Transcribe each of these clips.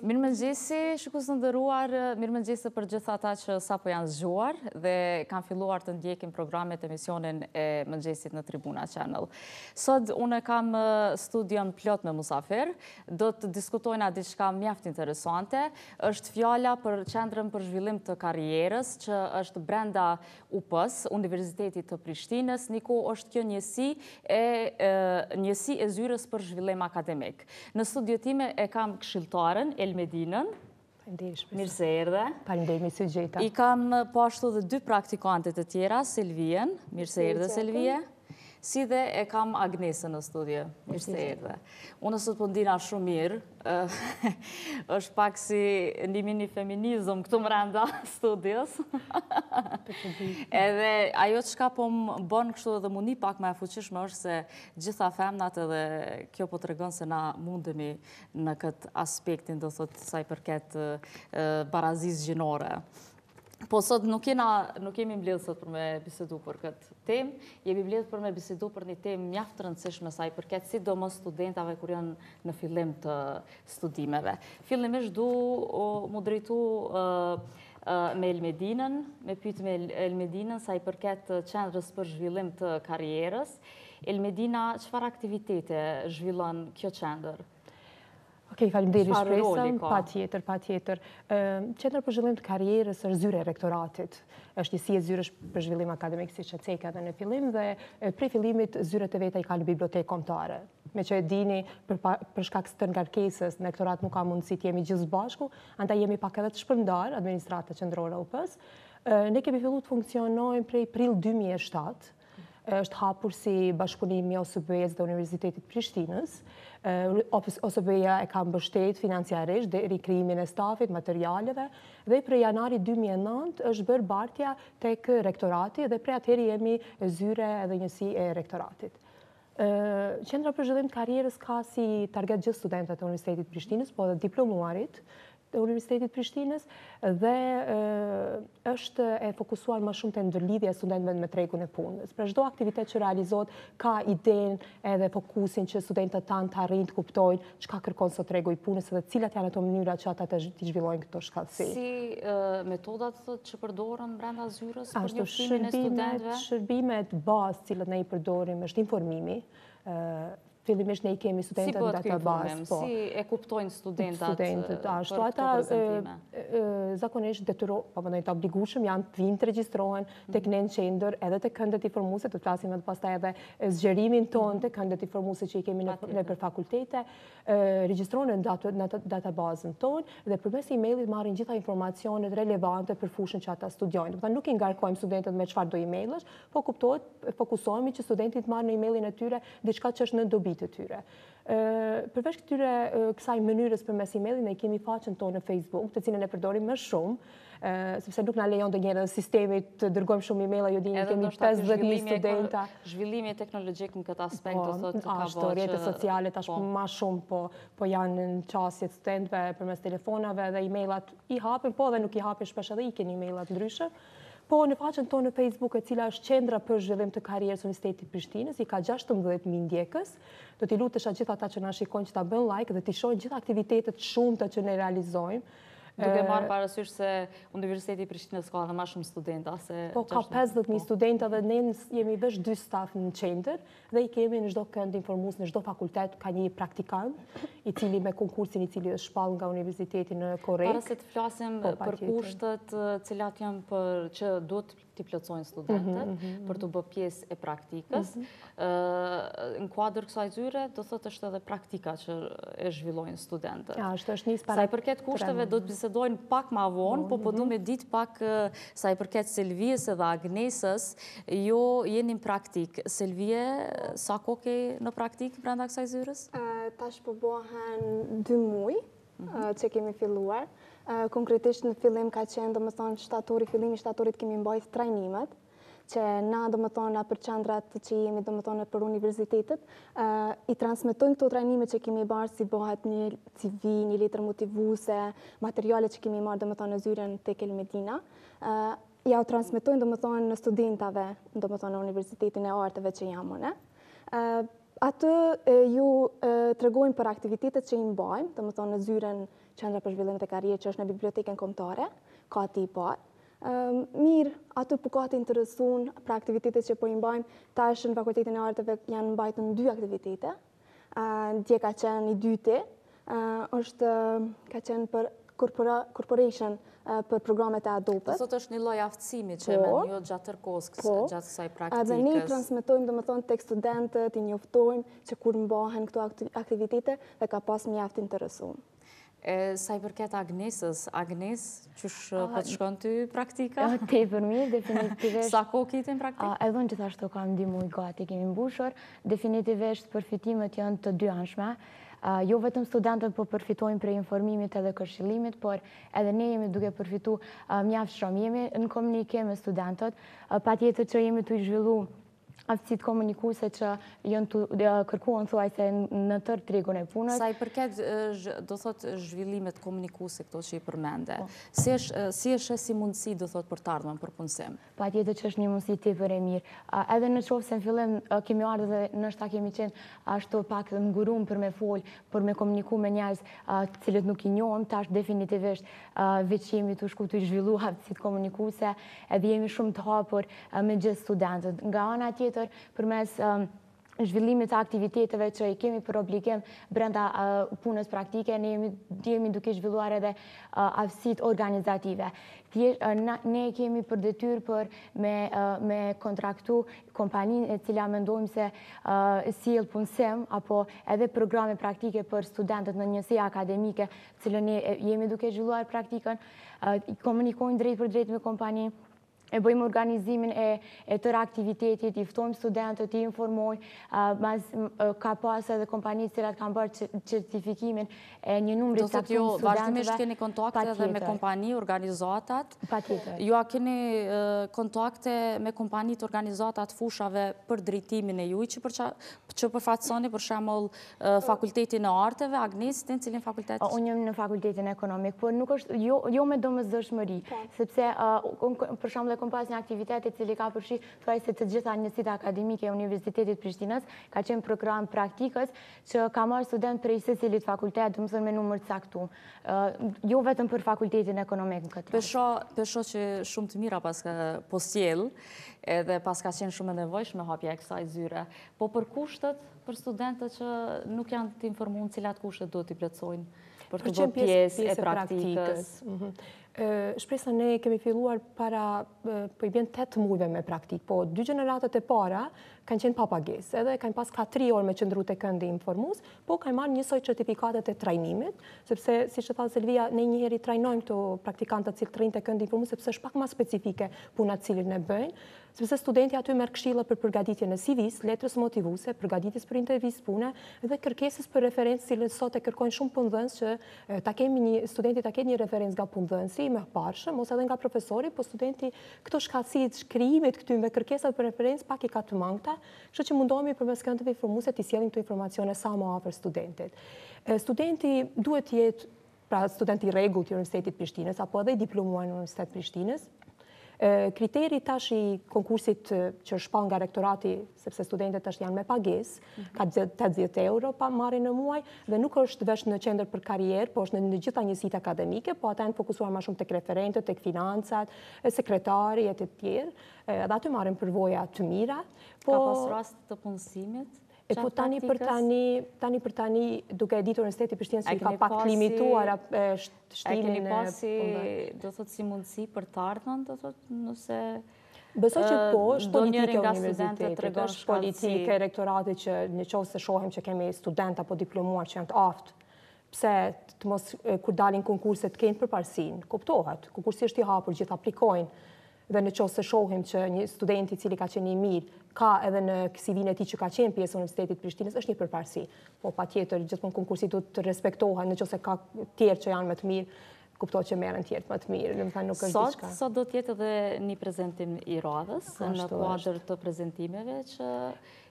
Mirë mëngjesi, shikues të nderuar, mirë mëngjesi për gjithë ata që sapo janë zgjuar dhe kanë filluar të ndjekin programet emisionin e mëngjesit në Tribuna Channel. Sot, unë e kam studion plot me musafirë, do të diskutojmë diçka mjaft interesante, është fjala për qendrën për zhvillim të karrierës që është brenda UP-së, Universitetit të Prishtinës, njëkohësisht kjo njësi e njësi e zyrës për zhvillim akademik. Në studion time e kam këshilltaren, Elmedinën, mirë se erdhe. Faleminderit shumë. I kam po ashtu edhe dy praktikante të tjera, Silvien, mirë se erdhe, Silvien. Si dhe e kam Agnesën në studio, mirë se erdhe. Unë sot po ndihna shumë mirë, është pak si një mini feminizm këtu mrenda studios. Edhe ajo çka po më bon kështu edhe m'u ndi pak ma e fuqishme është se gjitha femnat edhe kjo po tregon se na mundemi në këtë aspektin do thotë sa i përket barazisë gjinore. Po sot nuk jena, nuk jemi mbledh sot për me bisedu për këtë temë, jemi mbledh për me bisedu për një temë mjaft të rëndësishme sa i përket sidomos studentave kur janë në fillim të studimeve. Fillimisht du m'u drejtu me Elmedinën, me pyt me Elmedinën sa i përket qendrës për zhvillim të karrierës. Elmedina, çfarë aktivitete zhvillon kjo qendër? Okej, faleminderit për ftesën. Patjetër, patjetër. Qendra për zhvillim të karrierës është zyrë e rektoratit. Është njësi e zyrës për zhvillim akademik siç e ceke edhe në fillim dhe prej fillimit zyrat e veta i ka në bibliotekë kombëtare. Meqë e dini për shkak të ngarkesës në rektorat nuk ka mundësi të jemi gjithë së bashku, andaj jemi pak edhe të shpërndarë administrata qendrore e UP-së. Ne kemi fillu të funksionojmë prej prill 2007 është hapur si bashkëpunim i OSBE-së dhe Universitetit të Prishtinës. OSBE-ja e ka mbështet financiarisht deri krijimin e stafit, materialeve, dhe prej janari 2009 është bërë bartja tek rektorati dhe prej atëherë jemi zyrë edhe njësi e rektoratit. Qendra për Zhvillim të Karrierës ka si target gjithë studentët e Universitetit të Prishtinës, po edhe diplomuarit të Universitetit të Prishtinës dhe është e fokusuar më shumë te ndërlidhja e studentëve me tregun e punës. Pra çdo aktivitet që realizohet ka idenë edhe fokusin që studentët tanë të arrijnë të kuptojnë çka kërkon sot tregu i punës dhe cilat janë ato mënyra që ata t'i zhvillojnë këto shkathtësi. Cilat metodat që përdoren brenda zyrës për një shimin e studentve? Shërbimet bazë të cilat ne i përdorim është informimi, fillimisht ne i kemi studentët në databazë. Si bëtë po. si e kuptojnë studentat për të prezentime? Zakonisht, po, të obligueshëm janë të vijnë të regjistrohen, tek mhm. ne në qendër, edhe te këndet informuse, të flasim edhe pastaj edhe zgjerimin tonë mhm. te këndet informuse që i kemi nëpër fakultete, regjistrohen në databazën tonë dhe përmes e-mailit marrin gjitha informacionet relevante për fushën që ata studiojnë. Dhe nuk i ngarkojmë studentet me çfarëdo e-mailesh, po kuptohet, fokusohemi që studenti t'marrë në e-mailin e tyre diçka që është në dobi të tyre. Përveç këtyre kësaj mënyrës përmes e-mailit, ne kemi faqen tonë në Facebook, të cilën e përdorim më shumë, sepse nuk na lejon ndonjëherë dhe sistemi të dërgojmë shumë e-maila, ju dini kemi 50.000 studenta. Zhvillimi teknologjik në këtë aspekt, do thotë të ka bërë që... Ashtë, rrjetet sociale, tash po. ma shumë po, po janë në qasje t'studentve përmes telefonave dhe e-mailat i hapin, po dhe nuk i hapin shpesh edhe i kenë e-mailat ndryshëm. Po në faqen tonë në Facebook, e cila është qendra për zhvillim të karrierës Universiteti i Prishtinës, i ka 16.000 ndjekës, Do t'i lutsha gjithë ata që na shikojnë që ta bëjnë like dhe t'i shohin gjithë aktivitetet e shumta që ne realizojmë. Duke marrë parasysh se Universiteti i Prishtinës ka dhe ma shumë studenta se... Po, ka 50.000 po. studenta dhe ne jemi veç dy staf në qendër dhe i kemi në çdo kënd informus, në çdo fakultet ka një praktikant i cili me konkursin i cili është shpall nga Universiteti në korrik. Para se të flasim po, për kushtët cilat janë për që duhet t'i plotësojnë studentët, mhm, mhm, për t'u bë pjesë e praktikës. Mhm. Në kuadër kësaj zyre, do thotë është edhe praktika që e zhvillojnë studentët. Ja, është është njësë para... Sa i përket kushteve, do të bisedojmë pak ma vonë, po po du me ditë pak sa i përket Selvijes edhe Agnesës, ju jeni në praktikë. Selvije, sa kohë je në praktikë brenda kësaj zyrës? Tash po bohen dy muj, që kemi filluar. Konkretisht në fillim ka qenë, domethonë, shtatori, fillimi i shtatorit kemi mbajtë trajnimet, që na, domethonë, na për qandrat që jemi, domethonë, për universitetet, i transmetojmë këto trajnime që kemi marrë si bëhet një CV, një letër motivuse, materiale që kemi marrë, domethonë, në zyren tek Elmedina. Jau transmetojmë, domethonë, studentave, domethonë, në Universitetin e Arteve që jam une. Aty ju tregojmë për aktivitetet që i mbajmë, domethonë në zyren qendra për zhvillim të karrierës që është në biblioteken kombtare, kati i parë. Mirë, aty po ka të interesun për aktivitetet që po i mbajmë, tash në fakultetin e arteve janë mbajtun dy aktivitete, dje ka qenë i dyti, është ka qenë për corporation për programet e Adobe-t. Të thotë është një lloj aftësimi që e me po. një gjatë tërkos, po. gjatë kësaj praktikës. Edhe ne i transmetojmë domethonë tek studentët, i njoftojmë që kur mbahen këto aktivitete dhe ka pas mjaft të interesum. Sa i përket Agnesës, Agnes, qysh po të shkon ty praktika? Te për mi, definitivisht... Sa kohë ki ti në praktikë? Edhe unë gjithashtu kam dy muj gati, kemi mbushur. Definitivisht, përfitimet janë të dyanshme. Jo vetëm studentët po përfitojnë prej informimit edhe këshillimit, por edhe ne jemi duke përfitu mjaft shumë. Jemi në komunikim me studentët, patjetër që jemi tu i zhvillu aftësitë komunikuse që janë të kërkume thuajse në tërë tregun e punës. Sa i përket, do thotë, zhvillimet komunikuse këto që i përmende, po. si është si mundësi, do thotë, për t'ardhmen, për punësim? Patjetër që është një mundësi tepër e mirë. Edhe në qoftë se në fillim kemi ardhur dhe ndoshta kemi qenë ashtu pak tu ngurru për me fol, për me komuniku me njerëz të cilët nuk i njohim, tash definitivisht veç jemi tu shku tu i zhvillu aftësitë komunikuese, edhe jemi shumë të hapur me gjithë studentët. Nga ana tjetër, përmes zhvillimit të aktiviteteve që i kemi për obligim brenda punës praktike, ne jemi duke zhvilluar edhe aftësitë organizative. Ne kemi për detyrë për me kontaktu kompaninë e cila mendojmë se sjell punësim, apo edhe programe praktike për studentët në njësi akademike, të cilën ne jemi duke zhvilluar praktikën, komunikojmë drejtpërdrejt me kompaninë, e bëjmë organizimin e, e tërë aktivitetit, i ftojmë studentët, i informojmë, mas, ka pas edhe kompani të cilat kanë bërë certifikimin e një numri të caktum të studentëve. Do thotë ju vazhdimisht keni kontakte edhe me kompani, organizatat. Patjetër. Ju a keni kontakte me kompanitë, organizatat e fushave për drejtimin e juj, që, për që, që përfaqësoni për shembull Fakultetin e arteve, Agnesa, ti në cilin fakultet? Unë jam në fakultetin ekonomik, por nuk është jo, jo me domosdoshmëri, po. sepse për shembull kom pas një aktivitet i cili ka përfshi, thuajse të gjitha njësitë akademike të Universitetit të Prishtinës, ka qenë program i praktikës, që ka marrë studentë prej secilit fakultet, domethënë me numër të caktum. Jo vetëm për fakultetin ekonomik në këtë rast. Po e shoh që shumë të mira paska, po sjell, edhe paska qenë shumë e nevojshme hapja e kësaj zyre, po për kushtet, Për studentët që nuk janë të informuar cilat kushte duhet të plotësojnë për t'u bërë pjesë e praktikës. Mhm. Shpresa ne kemi filluar para po i bën 8 muajve me praktikë, po dy gjeneratat e para kanë qenë pa pagesë, edhe kanë pas ka 3 orë me qëndru te këndi informus, po kanë marrë njësoj certifikatet e trajnimit, sepse, siç tha dhe Selvija, ne njëherë i trajnojmë këta praktikantët të cilët rrinë te këndi informus, sepse është pak ma specifike puna të cilën e bëjnë, Sepse studenti aty merr këshilla për përgatitjen e CV-së, letrës motivuese, përgatitjes për intervistë pune dhe kërkesës për referencë, të cilën sot e kërkojnë shumë punëdhënës që ta kemi një studenti ta ketë një referencë nga punëdhënësi i mëparshëm ose edhe nga profesori, po studenti këto shkathtësi të shkrimit të këtyre kërkesave për referencë pak i ka të mangëta, kështu që mundohemi përmes këndeve informuese t'i sjellim këto informacione sa më afër studentit. Studenti duhet të jetë pra student i rregullt i Universitetit të Prishtinës apo edhe i diplomuar në Universitet të Prishtinës. Kriteri tash i konkursit që është shpall nga rektorati, sepse studentët tash janë me pagesë, mhm. ka 80 euro po marrin në muaj dhe nuk është veç në qendër për karrierë, por është në të gjitha njësitë akademike, po ata janë fokusuar më shumë tek referentët, tek financat, sekretari e të tjerë, dhe aty marrin përvoja të mira. Po ka pas raste të punësimit? E po tani për tani, tani për tani, duke e ditur Universiteti Prishtinës i ka pak limituar shtimin... E keni pasi, do thot, si mundësi për t'ardhmen, do thot, nëse... Besoj që po, është politikë e universitetit, është politikë e rektoratit që në qoftë se shohim që kemi studentë apo të diplomuar që janë të aftë, pse të mos, kur dalin konkurset, të kenë përparësinë, kuptohet, konkursi është i hapur, gjithë aplikojnë, Dhe në qoftë se shohim që një student i cili ka qenë i mirë, ka edhe në CV-në e tij që ka qenë pjesë e Universitetit të Prishtinës, është një përparësi. Po patjetër, gjithmonë konkurset duhet të respektohen, në qoftë se ka tjerë që janë më të mirë, kuptohet që merren tjerë më të mirë, domethënë nuk është diçka. Sot sot do të jetë edhe një prezantim i radhës në kuadër të prezantimeve që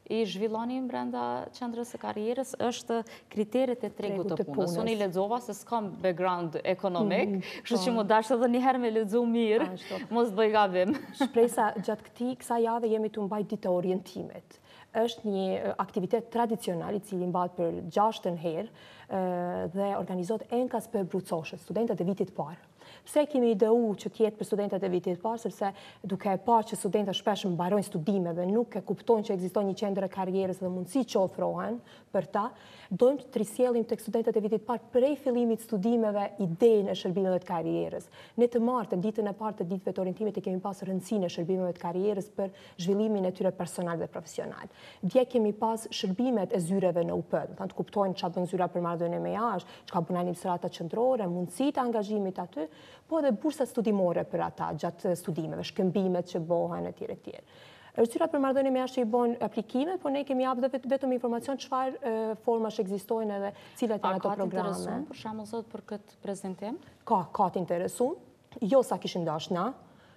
i zhvilloni brenda qendrës së karrierës, është kriteret e tregut të punës. Unë i lexova se s'kam background ekonomik, mm, kështu po. që m'u dasht edhe njëherë me lexu mirë, mos bëj gabim. Shpresa, gjatë këtij, kësaj jave jemi tu mbajt ditët e orientimit. është një aktivitet tradicional i cili mbahet për të gjashtën herë dhe organizohet enkas për brucoshët, studentët e vitit të parë. Pse e kemi ideu që të jetë për studentët e vitit të parë, sepse duke e parë që studentët shpesh mbarojnë studimet dhe nuk e kuptojnë që ekziston një qendër e karrierës dhe mundësi që ofrohen për ta, dojmë t'i sjellim te studentët e vitit të parë prej fillimit të studimeve idenë e shërbimeve të karrierës. Ne të martën, ditën e parë të ditëve të orientimit e kemi pasë rëndësinë e shërbimeve të karrierës për zhvillimin e tyre personal dhe profesional. Dje kemi pas shërbimet e zyreve në UP, me të kuptojnë çka bën zyra për marrëdhënie me jashtë, çka bën administrata qendrore, mundësitë e angazhimit aty, po edhe bursa studimore për ata gjatë studimeve, shkëmbimet që bohen e tjere tjere. Është zyra për marrëdhënie me jashtë që i bon aplikimet, po ne kemi japë dhe vetëm informacion çfarë formash ekzistojnë edhe cilat janë ato programe. A ka të interesum për shembull sot për këtë prezentim? Ka, ka të interesun, jo sa kishim dashtë na,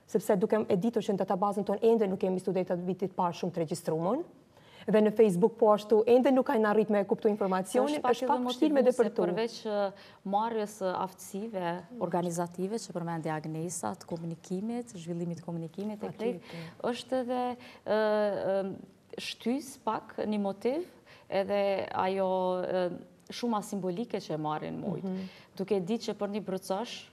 sepse duke e ditur që në databazën tonë ende nuk i kemi studentat e vitit të parë shumë të regjistrum, dhe në Facebook po ashtu ende nuk kanë arrit me e kuptu informacionin, është pak vështirë me depërtu. Përveç marrjes së aftësive organizative që përmendi Agnesa, komunikimit, zhvillimit komunikimit e krejt, është edhe shtysë pak një motiv edhe ajo shuma simbolike që e marrin n'mujt. Duke e ditë që për një brucosh,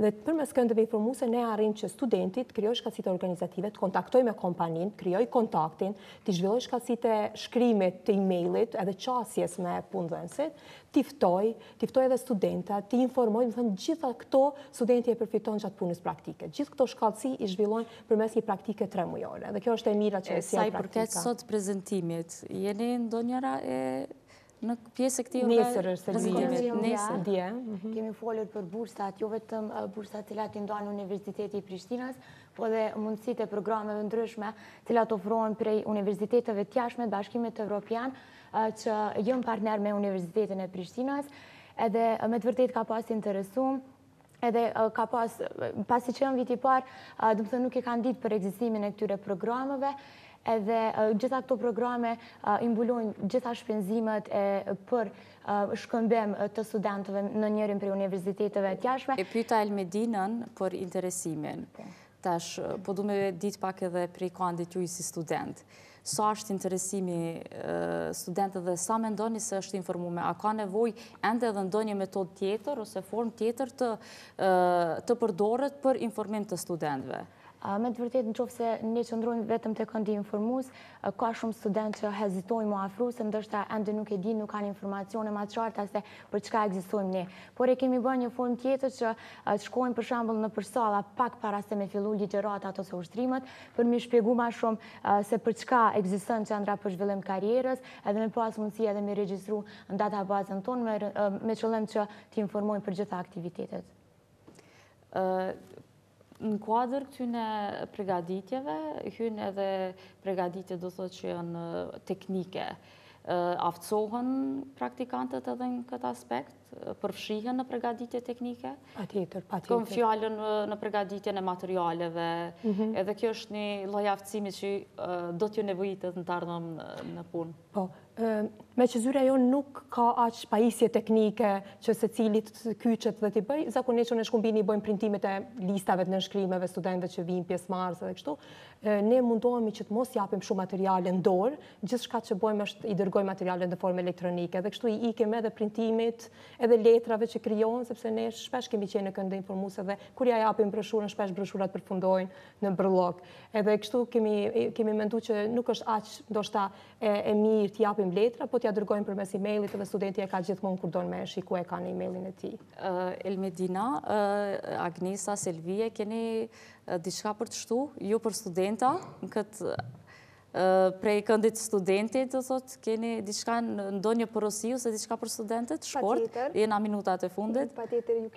Dhe përmes këndeve informuese ne arrijmë që studenti të krijojë shkathtësitë organizative, të kontaktojë me kompaninë, të krijojë kontaktin, t'i zhvillojë shkathtësitë e shkrimit të e-mailit edhe qasjes me punëdhënësit, t'i ftojë, t'i ftojë edhe studentat, t'i informojë, domethënë gjitha këto studenti e përfiton gjatë punës praktike. Gjithë këto shkathtësi i zhvillojnë përmes një praktike tremujore. Dhe kjo është e mira që e sjell praktika. Sa i përket sot prezentimit, jeni ndonjëra e Në pjesë e këtij dhe rëzëgjimit, nesër. Dje. Mhm. Kemi folur për bursat, jo vetëm bursat të cilat i ndan Universiteti i Prishtinës, po edhe mundësitë e programeve të ndryshme të cilat ofrohen prej universiteteve të jashtme, Bashkimit Evropian, që janë partner me Universitetin e Prishtinës, edhe me të vërtetë ka pas interesim, edhe ka pas, pasi që janë viti i parë, domethënë nuk i kanë ditë për ekzistimin e këtyre programeve, edhe gjitha këto programe i mbulojnë gjitha shpenzimet për shkëmbim të studentëve në njërin prej universiteteve të jashtme. E pyta Elmedinën për interesimin. Po. Tash, po du me ditë pak edhe prej kandit tuj si student. Sa është interesimi i studentëve dhe sa mendoni se është i informum? A ka nevojë ende edhe ndonjë metodë tjetër ose formë tjetër të përdoret për informim të studentëve? Me të vërtetë në qoftë se ne qëndrojmë vetëm te këndi informus, Ka shumë studentë që hezitojnë m'u afru, se ndoshta ende nuk e dinë, nuk kanë informacione ma të qarta se për çka ekzistojmë ne. Por e kemi ba një formë tjetër që të shkojmë për shembull nëpër salla pak para se me fillu ligjëratat ose ushtrimet, për m'i shpjegu ma shumë se për çka ekziston Qendra për Zhvillim të Karrierës, edhe me pas mundësi edhe m'i regjistru në databazën tonë, me qëllim që t'i informojmë për gjitha aktivitetet. Në kuadër të këtyne pregaditjeve, hyn edhe pregaditje do thotë që janë teknike. Aftësohen praktikantët edhe në këtë aspekt, përfshihen në pregaditje teknike. Patjetër, patjetër. Kam fjalën në pregaditjen e materialeve, mhm. edhe kjo është një lloj aftësimi që do t'ju nevojitet në të ardhmen në punë. Po, Meqë zyra jonë nuk ka aq pajisje teknike që secili të kyçet dhe t'i bëjë, zakonisht unë e Shkumbini i bëjmë printimet e listave të nënshkrimeve, studentëve që vijnë pjesëmarrës dhe kështu, ne mundohemi që të mos japim shumë materiale në dorë, gjithçka që bëjmë është i dërgojmë materialet në formë elektronike dhe kështu i ikim edhe printimit, edhe letrave që krijohen, sepse ne shpesh kemi qenë në kënde informuese dhe kur ia japim broshurën, shpesh broshurat përfundojnë në bërllok. Edhe kështu kemi, kemi mendu që nuk është aq, ndoshta e mirë t'i japim letra, po t'ia dërgojmë përmes e-mailit dhe studenti e ka gjithmonë kur don me e shiku e ka në e-mailin e tij. Elmedina, Agnesa, Selvije, keni diçka për të shtu, ju për studentat, në këtë prej këndit studentit, të thotë, keni diçka ndonjë porosi, ose diçka për studentët, shkurt, jena minutat e fundit. Patjetër, ju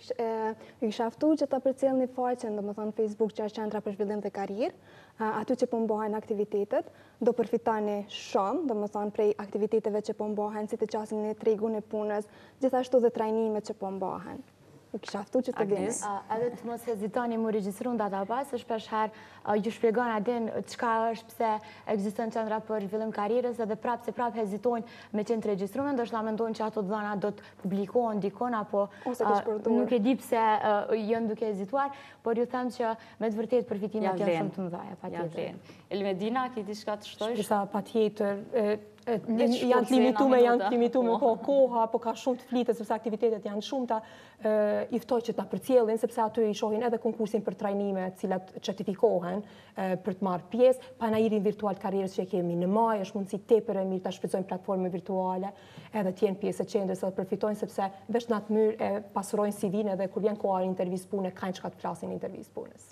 kisha ftu që ta përcjellni faqen, domethonë Facebook, që është qendra për zhvillim dhe karrierë, aty që po mbahen aktivitetet, do përfitoni shumë, domethënë prej aktiviteteve që po mbahen, si të qasen në tregun e punës, gjithashtu dhe trajnimet që po mbahen. Ju kisha ftu që të vini. Edhe të mos hezitoni mu regjistru në databazë, shpeshherë ju shpjegon Adin çka është pse ekziston qendra për zhvillim karrierës edhe prapë se prapë hezitojnë me qenë të regjistrum, ndoshta mendojnë që ato dhana do të publikohen dikun apo nuk e di pse jonë duke hezituar Por ju them që me të vërtetë përfitimet janë shumë të mëdha, patjetër. Ia vlen. Elmedina, ki ti çka të shtosh? Shpisa, patjetër. Jena të limitume, jena të limitume, po koha, po ka shumë të flitet, sepse aktivitetet janë shumta, i ftoj që ta përcjellin, sepse aty i shohin edhe konkursin për trajnime të cilat certifikohen për të marrë pjesë, panairin virtual karrierës që e kemi në maj, është mundësi tepër e mirë të shfrytëzojnë platforme virtuale, edhe të jenë pjesë e qendrës edhe përfitojnë sepse veç në atë mënyrë e pasurojnë CV-në edhe kur vjen koha e intervistë pune kanë çka të flasin në intervistë punës.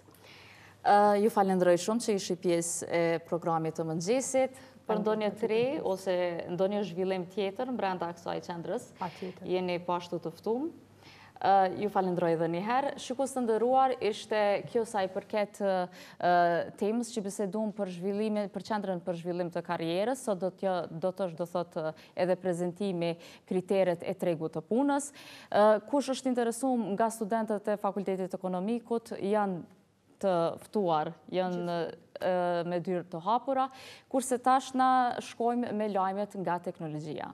Ju falenderoj shumë që ishit pjesë e programit të mëngjesit. Për ndonjë të re ose ndonjë zhvillim tjetër mbrenda kësaj qendrës. Patjetër. Jeni po ashtu të ftume. Ju falënderoj edhe një herë. Shikues të nderuar, ishte kjo sa i përket temës që bisedum për zhvillimin, për qendrën për zhvillim të karrierës, sot do të do të është do thotë edhe prezentimi kriteret e tregut të punës. Kush është interesum nga studentët e Fakultetit Ekonomikut, janë të ftuar, janë me dyer të hapura, kurse tash na shkojmë me lajmet nga teknologjia.